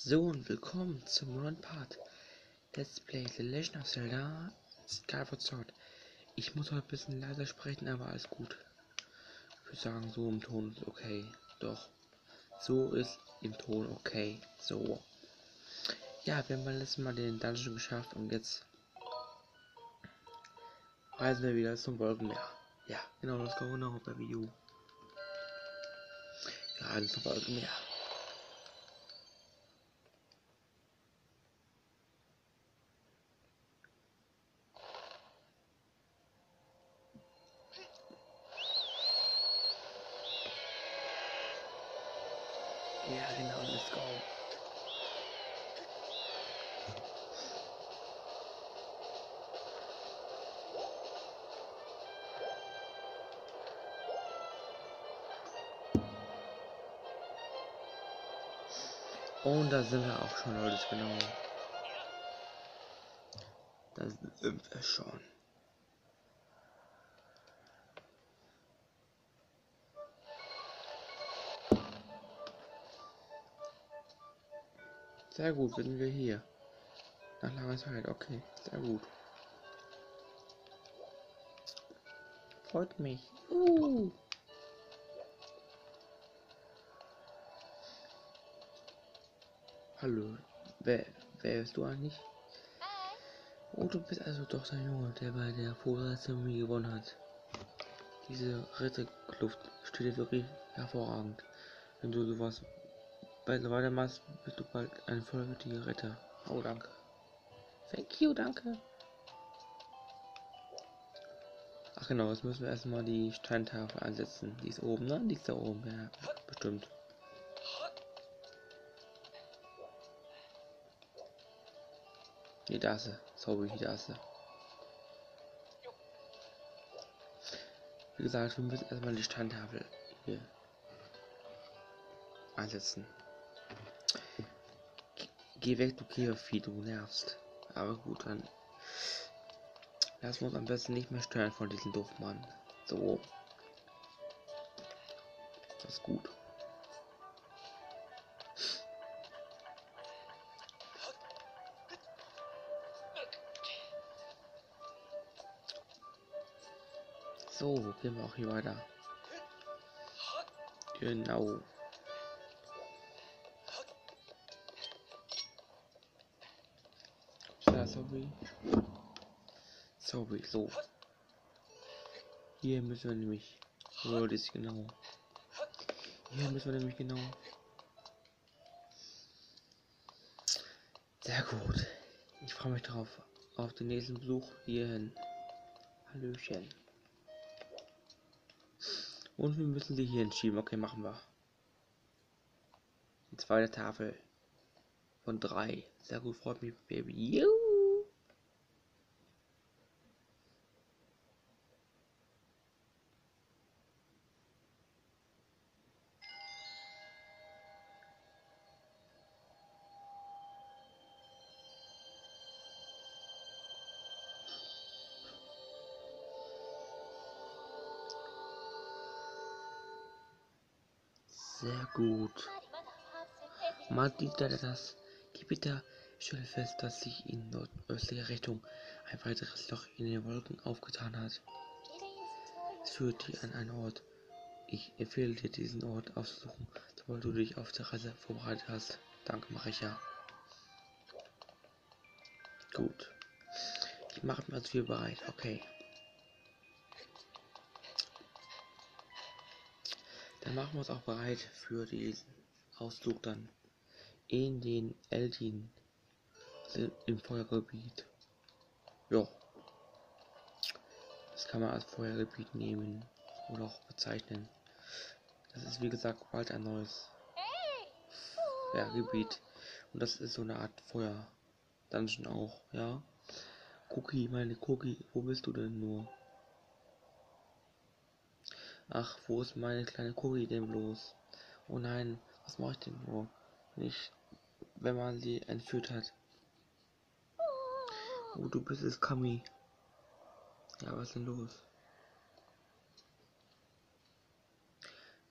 So und willkommen zum neuen Part Let's Play The Legend of Zelda Skyward Sword. Ich muss heute ein bisschen leiser sprechen, aber alles gut. Ich würde sagen, so im Ton ist okay. Doch, so ist im Ton okay. So. Ja, wir haben beim letzten Mal den Dungeon geschafft und jetzt reisen wir wieder zum Wolkenmeer. Ja, genau, das kommt genau bei Wii U. Wir reisen zum Wolkenmeer. Und da sind wir auch schon, Leute, genau. Da sind wir schon. Sehr gut, sind wir hier. Nach langer Zeit, okay, sehr gut. Freut mich. Uh. Hallo, wer, wer bist du eigentlich? Oh, du bist also doch der Junge, der bei der Vogelzeremonie gewonnen hat. Diese Ritterkluft steht dir wirklich hervorragend. Wenn du sowas weiter weitermachst, bist du bald ein vollwertiger Retter. Oh, danke. Thank you, danke. Ach genau, jetzt müssen wir erstmal die Steintafel ansetzen. Die ist oben, ne? Die ist da oben, ja, bestimmt. Nee, da ist sie. Sorry, da ist sie. Wie gesagt, wir müssen erstmal die Steintafel hier ansetzen. Geh weg, du Käfervieh, du nervst. Aber gut, dann lassen wir uns am besten nicht mehr stören von diesem Duftmann. So. Das ist gut. So, gehen wir auch hier weiter. Genau. Ja, sorry. Sorry, so. Hier müssen wir nämlich. Wo ist genau? Hier müssen wir nämlich genau. Sehr gut. Ich freue mich drauf. Auf den nächsten Besuch hierhin. Hallöchen. Und wir müssen sie hier entschieben. Okay, machen wir. Die zweite Tafel. Von drei. Sehr gut, freut mich, Baby. Madita das Gebiete stelle fest, dass sich in nordöstlicher Richtung ein weiteres Loch in den Wolken aufgetan hat. Es führt dich an einen Ort. Ich empfehle dir, diesen Ort aufzusuchen, sobald du dich auf der Reise vorbereitet hast. Danke, mache ich ja. Gut. Ich mache mir also viel bereit. Okay. Dann machen wir uns auch bereit für diesen Ausflug dann in den Eldin im Feuergebiet. Ja. Das kann man als Feuergebiet nehmen oder auch bezeichnen. Das ist wie gesagt bald ein neues Feuergebiet. Und das ist so eine Art Feuer. Dungeon auch, ja. Cookie, meine Cookie, wo bist du denn nur? Ach, wo ist meine kleine Cookie denn bloß? Oh nein, was mache ich denn nur? Nicht, wenn man sie entführt hat. Oh, du bist es, Kami. Ja, was ist denn los?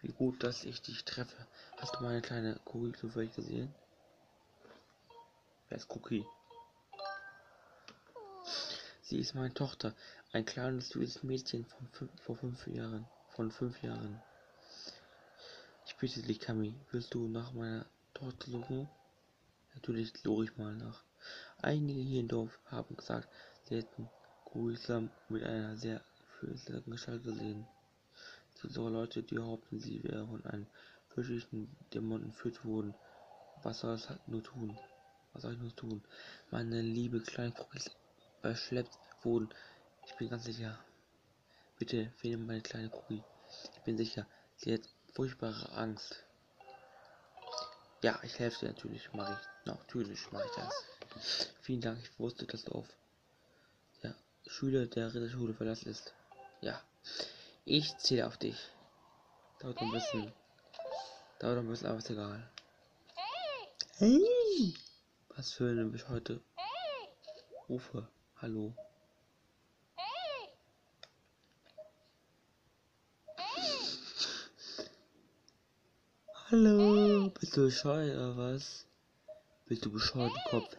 Wie gut, dass ich dich treffe. Hast du meine kleine Kugel zufällig gesehen? Wer ist Cookie? Sie ist meine Tochter, ein kleines süßes Mädchen von fünf, vor fünf Jahren. Von fünf Jahren. Ich bitte dich, Kami, willst du nach meiner Tochter suchen? Natürlich suche ich mal nach. Einige hier im Dorf haben gesagt, sie hätten Kuislam mit einer sehr fürchterlichen Gestalt gesehen. Diese Leute, die behaupten, sie wäre von einem fürchterlichen Dämon entführt worden. Was soll es nur tun? Was soll ich nur tun? Meine liebe kleine Kugel verschleppt wurden. Ich bin ganz sicher. Bitte finde meine kleine Kugel. Ich bin sicher, sie hat furchtbare Angst. Ja, ich helfe dir natürlich, mache ich. Natürlich mache ich das. Vielen Dank, ich wusste, dass du auf der Schüler der Ritterschule verlassen ist. Ja, ich zähle auf dich. Dauert ein bisschen. Dauert ein bisschen, aber ist egal. Hey! Was für eine bis heute Rufe. Hallo. Hallo, bist du bescheuert oder was? Bist du bescheuert im Kopf?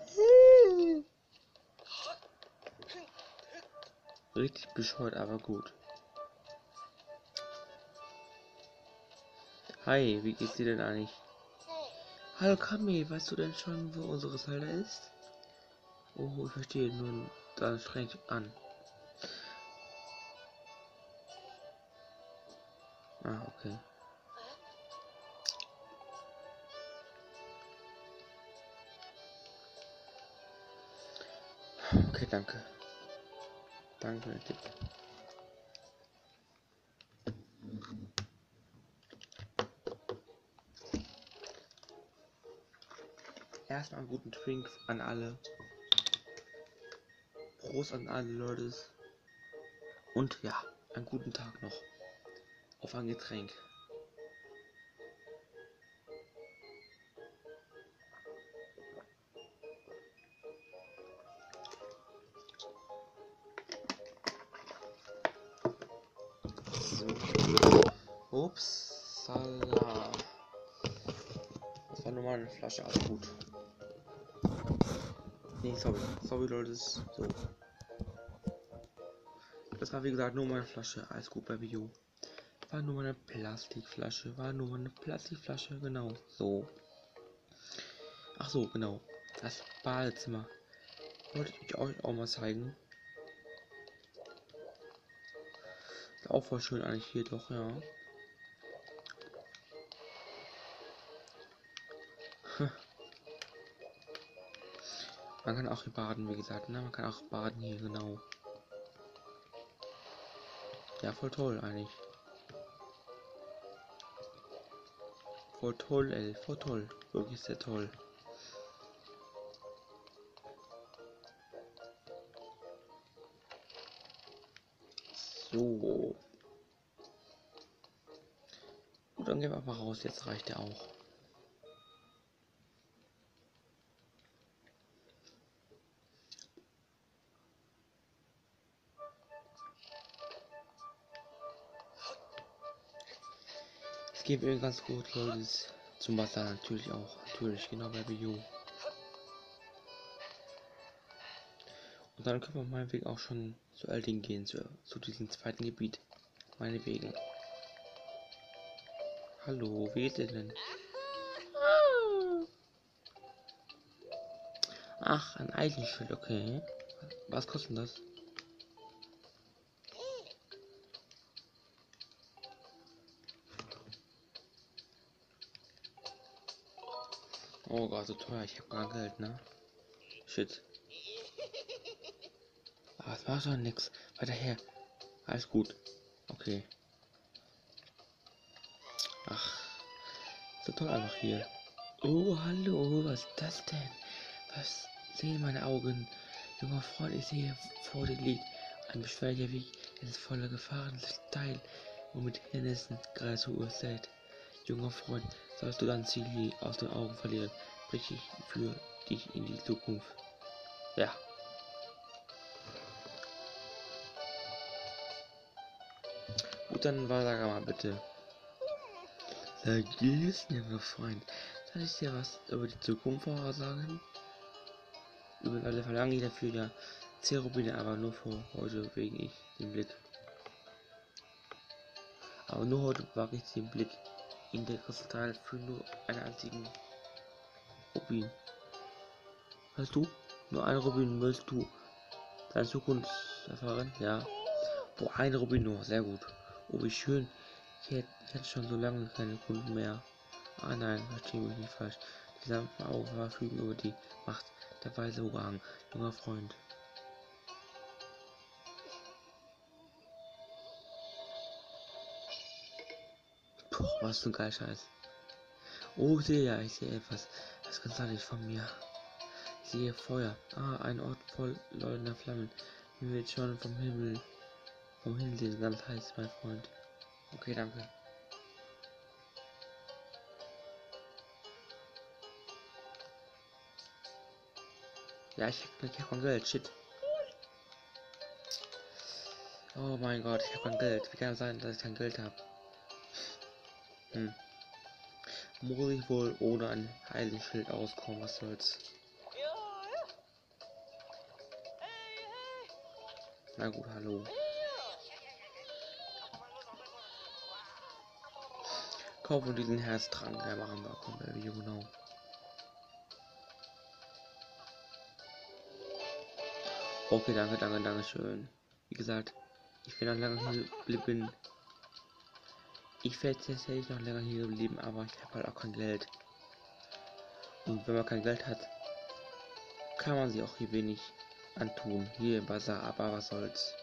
Richtig bescheuert, aber gut. Hi, wie geht's dir denn eigentlich? Hallo Kami, weißt du denn schon, wo unsere Zelda ist? Oh, ich verstehe, nun, dann streng an. Ah, okay. Okay, danke. Danke, Tipp. Erstmal einen guten Drink an alle. Prost an alle Leute. Und ja, einen guten Tag noch. Auf ein Getränk. Flasche, alles gut. Nee, sorry. Sorry, Leute. So. Das war wie gesagt nur meine Flasche. Alles gut bei Bio. War nur meine Plastikflasche. War nur meine Plastikflasche. Genau. So. Ach so, genau. Das Badezimmer. Wollte ich euch auch mal zeigen. Ist auch voll schön eigentlich hier doch, ja. Man kann auch hier baden, wie gesagt, ne? Man kann auch baden hier, genau. Ja, voll toll eigentlich. Voll toll, ey, voll toll. Wirklich sehr toll. So. Gut, dann gehen wir mal raus. Jetzt reicht er auch. Geht mir ganz gut, Leute. Zum Wasser natürlich auch. Natürlich, genau bei Bio. Und dann können wir meinetwegen auch schon zu Elding gehen, zu, zu diesem zweiten Gebiet. Meinetwegen. Hallo, wie geht's denn? Ach, ein Eisenschild, okay. Was kostet das? Oh Gott, so teuer, ich habe gar Geld, ne? Shit. Aber es war schon nix. Weiter her. Alles gut. Okay. Ach. So toll einfach hier. Oh, hallo, was ist das denn? Was sehen meine Augen? Junger Freund, ich sehe vor dir liegt ein beschwerlicher Weg. Es ist voller Gefahren, steil und mit Hindernissen geradezu übersät. Junger Freund, sollst du dein Ziel aus den Augen verlieren, brich ich für dich in die Zukunft. Ja. Gut, dann war sag mal bitte. Sag es, junger Freund. Soll ich dir was über die Zukunft voraussagen? Übrigens verlange ich dafür ja 10 Rubine, aber nur für heute wegen ich den Blick. Aber nur heute wage ich den Blick in der Kristall für nur einen einzigen Rubin. Hörst du? Nur ein Rubin willst du deine Zukunft erfahren? Ja. Wo ein Rubin nur, sehr gut. Oh, wie schön. Ich hätte, ich hätte schon so lange keine Kunden mehr. Ah nein, verstehe mich nicht falsch. Die Augen verfügen über die Macht der weise Oberhang, junger Freund. Puh, was für ein geil Scheiß. Oh, ich sehe ja, ich sehe etwas. Das ganz nicht von mir. Ich sehe Feuer. Ah, ein Ort voll leuchtender Flammen. Mir wird schon vom Himmel, vom Himmel sehen, ganz heiß, mein Freund. Okay, danke. Ja, ich hab, ich hab kein Geld, shit. Oh mein Gott, ich hab kein Geld. Wie kann es sein, dass ich kein Geld habe? Hm. Muss ich wohl ohne ein Heilenschild auskommen, was soll's. Na gut, hallo. Kaufen diesen Herztrank, der machen wir, kommen wir, genau. Okay, danke, danke, danke schön. Wie gesagt, ich bin noch lange hier geblieben. Ich werde tatsächlich noch länger hier geblieben, aber ich habe halt auch kein Geld. Und wenn man kein Geld hat, kann man sich auch hier wenig antun. Hier im Bazar, aber was soll's.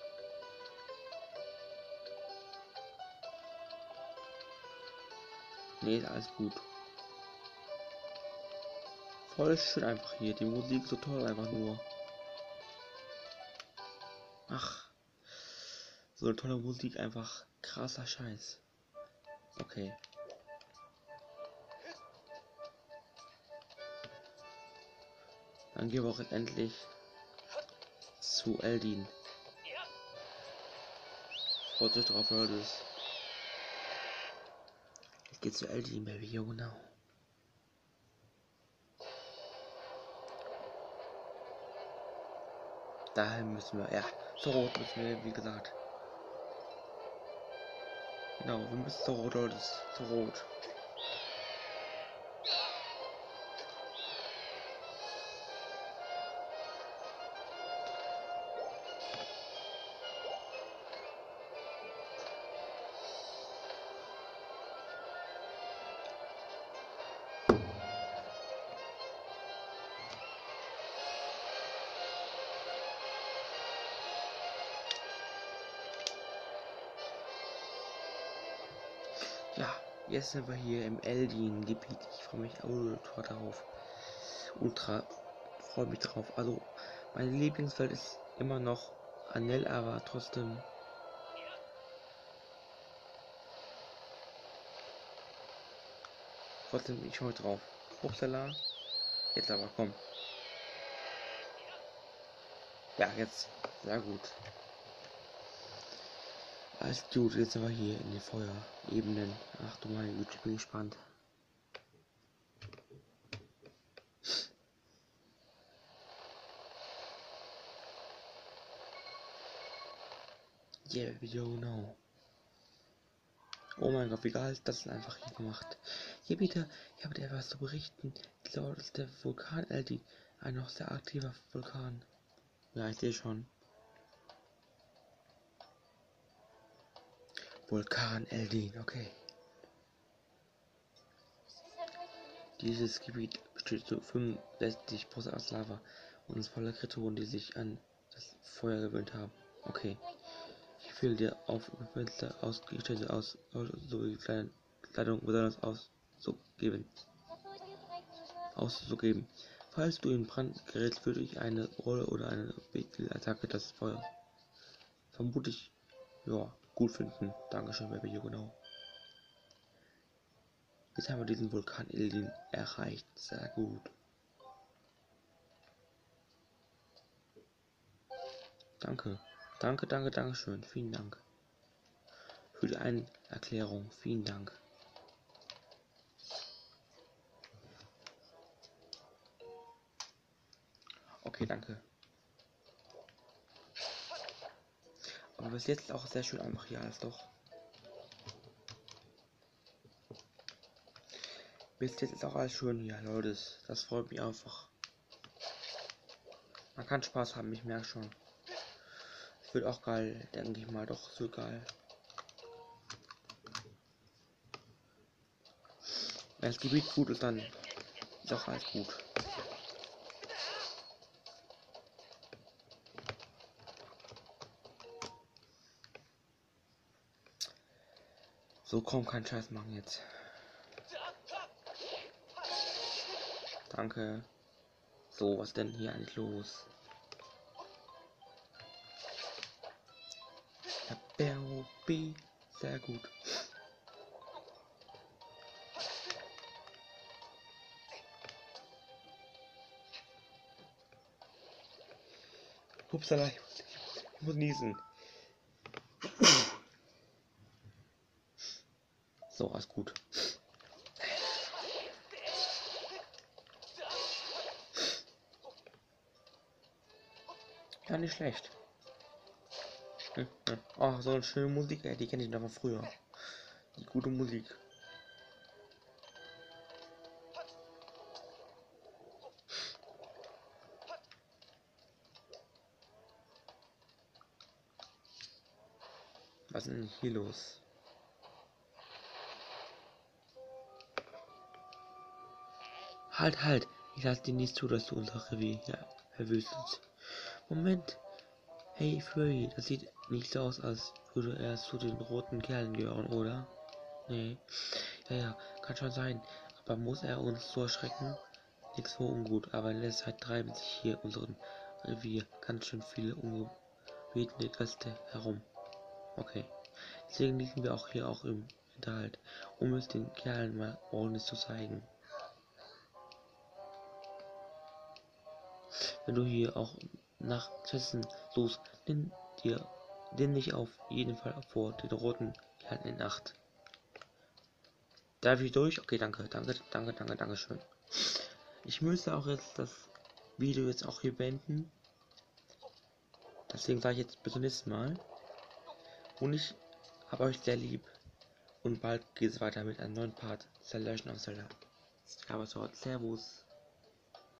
Nee, ist alles gut. Voll schön einfach hier. Die Musik so toll einfach nur. Ach. So eine tolle Musik, einfach krasser Scheiß. Okay. Dann gehen wir auch endlich zu Eldin. Freut euch drauf, Leute. Es geht zu Eldin, Baby, ja genau. Daher müssen wir, ja, zur Rot müssen wir, wie gesagt. Genau, wir müssen zur Rot, Leute, zur Rot. Jetzt sind wir hier im Eldin-Gebiet. Ich freue mich ultra darauf. Ultra freue mich drauf. Also, meine Lieblingswelt ist immer noch Anel, aber trotzdem. Trotzdem, ich freue mich drauf. Upsala. Jetzt aber, komm. Ja, jetzt. Sehr gut. Alles gut, jetzt wir hier in den Feuerebenen. Ach du meine Güte, ich bin gespannt. Yeah, Video now. Oh mein Gott, wie geil ist das denn einfach hier gemacht. Hier bitte, ich habe dir etwas zu berichten. Dort ist der Vulkan Eldi, ein noch sehr aktiver Vulkan. Ja, ich sehe schon. Vulkan Eldin, okay. Dieses Gebiet besteht zu 65% aus Lava und ist voller Kreaturen, die sich an das Feuer gewöhnt haben. Okay. Ich will dir auf Fenster ausgestellte aus sowie Kleidung besonders auszugeben. Auszugeben. Falls du in Brand gerätst, würde ich eine Rolle oder eine Attacke das Feuer. Vermutlich, ja, gut finden. Dankeschön, Baby, genau. Jetzt haben wir diesen Vulkan Ildin erreicht. Sehr gut. Danke. Danke, danke, danke schön. Vielen Dank. Für die Einerklärung. Vielen Dank. Okay, danke. Aber bis jetzt auch sehr schön einfach hier alles doch. Bis jetzt ist auch alles schön hier, Leute. Das freut mich einfach. Man kann Spaß haben, ich merke schon. Es wird auch geil, denke ich mal, doch so geil. Wenn das Gebiet gut ist, dann ist auch alles gut. So, komm, kein Scheiß machen jetzt. Danke. So, was denn hier eigentlich los? B, sehr gut. Upsala, ich muss niesen. So, alles gut. Ja, nicht schlecht. Hm. Oh, so eine schöne Musik, ey, die kenne ich noch von früher. Die gute Musik. Was ist denn hier los? Halt, halt! Ich lasse dir nicht zu, dass du unser Revier hier verwüstest. Moment. Hey Fury, das sieht nicht so aus, als würde er zu den roten Kerlen gehören, oder? Nee. Ja, ja, kann schon sein. Aber muss er uns so erschrecken? Nix so ungut, aber in letzter Zeit treiben sich hier unseren Revier ganz schön viele ungebetene Gäste herum. Okay. Deswegen liegen wir auch hier auch im Hinterhalt, um es den Kerlen mal ordentlich zu zeigen. Wenn du hier auch nach Schätzen suchst, nimm dir nimm dich auf jeden Fall vor den roten Kerl in Acht. Darf ich durch? Okay, danke, danke, danke, danke, danke schön. Ich müsste auch jetzt das Video jetzt auch hier beenden. Deswegen sage ich jetzt bis zum nächsten Mal. Und ich habe euch sehr lieb. Und bald geht es weiter mit einem neuen Part. Zerlöschen auf Zelda. Aber so, Servus.